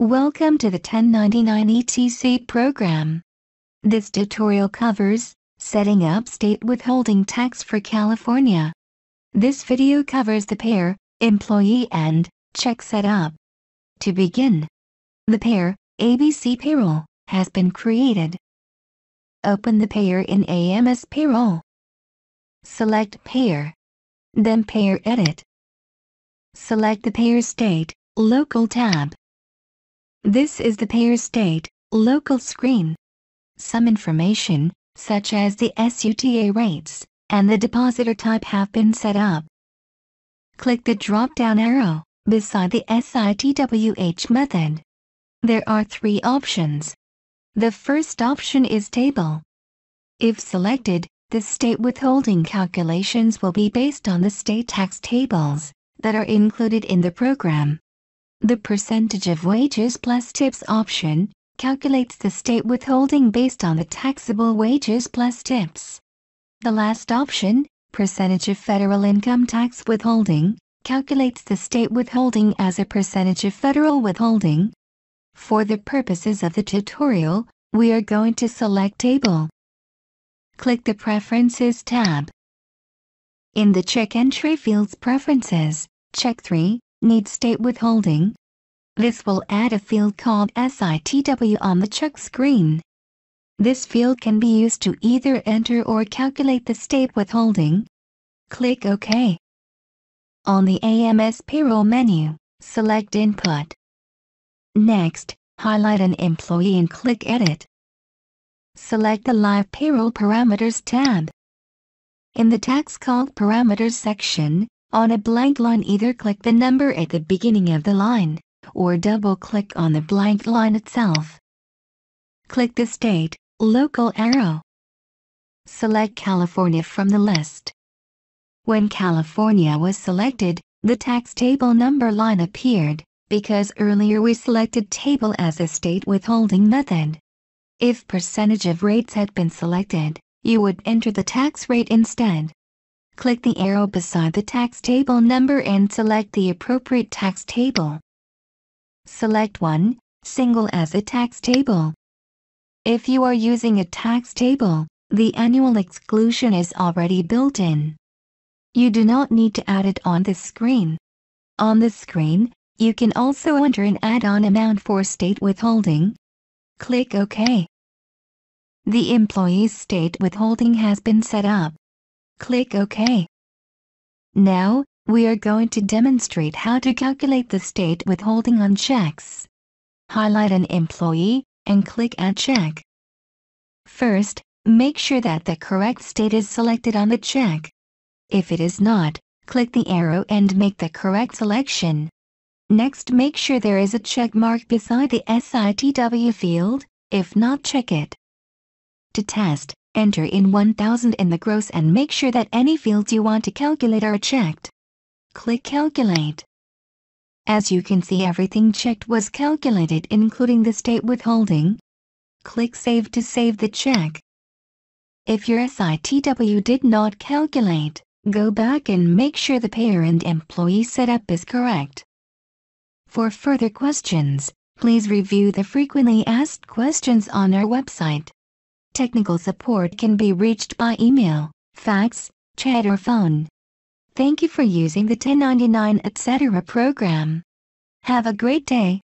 Welcome to the 1099 ETC program. This tutorial covers setting up state withholding tax for California. This video covers the payer, employee and check setup. To begin, the payer, ABC Payroll, has been created. Open the payer in AMS Payroll. Select Payer. Then Payer Edit. Select the Payer State, Local tab. This is the payer state, local screen. Some information, such as the SUTA rates, and the depositor type have been set up. Click the drop-down arrow, beside the SITWH method. There are three options. The first option is Table. If selected, the state withholding calculations will be based on the state tax tables that are included in the program. The percentage of wages plus tips option calculates the state withholding based on the taxable wages plus tips. The last option, percentage of federal income tax withholding, calculates the state withholding as a percentage of federal withholding. For the purposes of the tutorial, we are going to select Table. Click the Preferences tab. In the Check Entry Fields Preferences, check 3, need state withholding. This will add a field called SITW on the check screen. This field can be used to either enter or calculate the state withholding. Click OK. On the AMS Payroll menu, select Input. Next, highlight an employee and click Edit. Select the Live Payroll Parameters tab. In the Tax Calc Parameters section, on a blank line either click the number at the beginning of the line, or double-click on the blank line itself. Click the State, Local arrow. Select California from the list. When California was selected, the tax table number line appeared, because earlier we selected table as a state withholding method. If percentage of rates had been selected, you would enter the tax rate instead. Click the arrow beside the tax table number and select the appropriate tax table. Select one, single as a tax table. If you are using a tax table, the annual exclusion is already built in. You do not need to add it on this screen. On the screen, you can also enter an add-on amount for state withholding. Click OK. The employee's state withholding has been set up. Click OK. Now, we are going to demonstrate how to calculate the state withholding on checks. Highlight an employee, and click Add Check. First, make sure that the correct state is selected on the check. If it is not, click the arrow and make the correct selection. Next make sure there is a check mark beside the SITW field, if not check it. To test, Enter in 1000 in the gross and make sure that any fields you want to calculate are checked. Click Calculate. As you can see everything checked was calculated including the state withholding. Click Save to save the check. If your SITW did not calculate, go back and make sure the payer and employee setup is correct. For further questions, please review the frequently asked questions on our website. Technical support can be reached by email, fax, chat or phone. Thank you for using the 1099 etc. program. Have a great day.